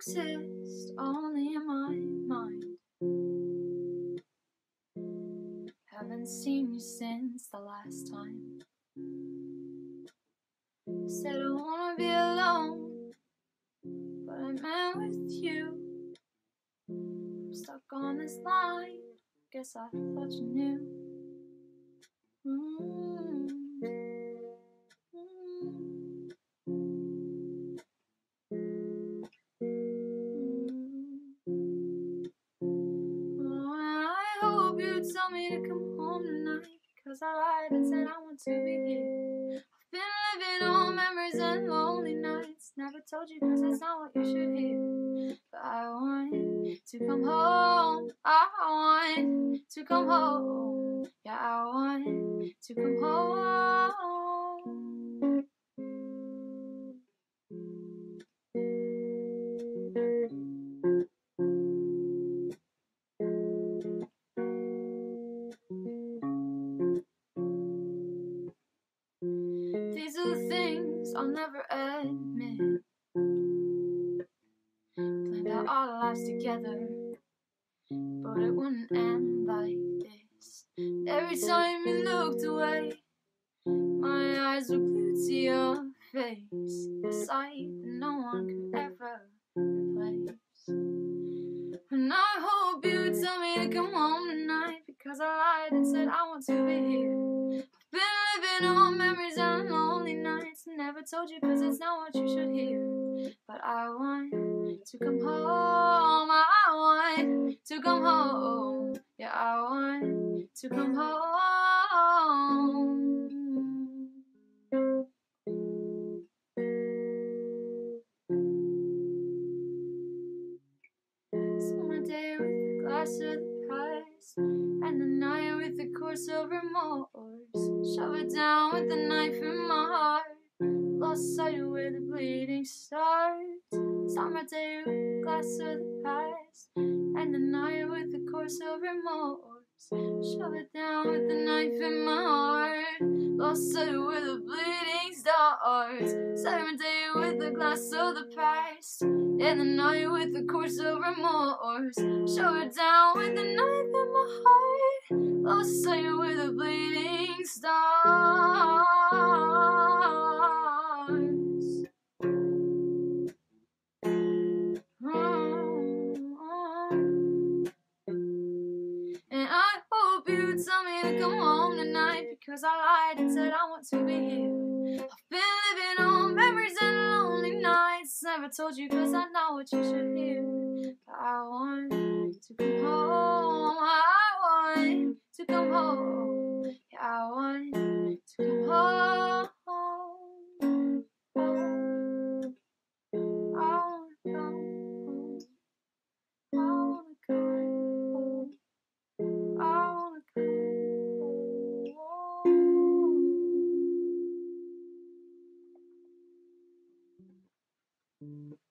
exist only in my mind. Haven't seen you since the last time. Said I wanna be alone, but I meant with you. I'm stuck on this line. Guess I thought you knew. You me to come home tonight Cause I lied and said I want to be here. I've been living on memories and lonely nights. Never told you cause that's not what you should hear. But I want to come home. I want to come home. Yeah, I want to come home I'll never admit. Planned out our lives together, but it wouldn't end like this. Every time you looked away, my eyes were glued to your face. A sight no one could ever replace. And I hope you tell me to come home tonight because I lied and said I want to be here. I've been living on Never told you cause it's not what you should hear. But I want to come home. I want to come home. Yeah, I want to come home. Summer day with a glass of past, and the night with a course of remorse. Shove it down with the knife in my heart. Lost sight of where the bleeding starts. Summer day with a glass of the past, and the night with a course of remorse. Shove it down with the knife in my heart. Lost sight of where the bleeding starts. Summer day with a glass of the past. and the night with the course of remorse Shove it down with the knife in my heart Lost sight where the bleeding to come home tonight Because I lied and said I want to be here. I've been living on memories and lonely nights. Never told you cause I know what you should hear. But I want to come home. I want to come home. Yeah, I want Mm-hmm.